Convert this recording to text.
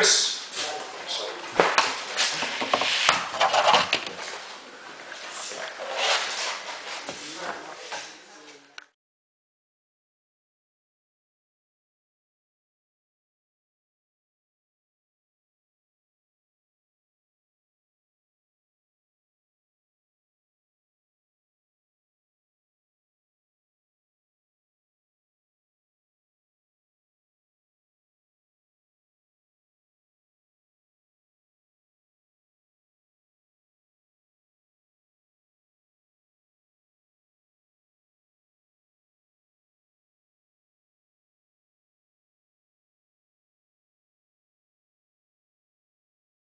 Chris.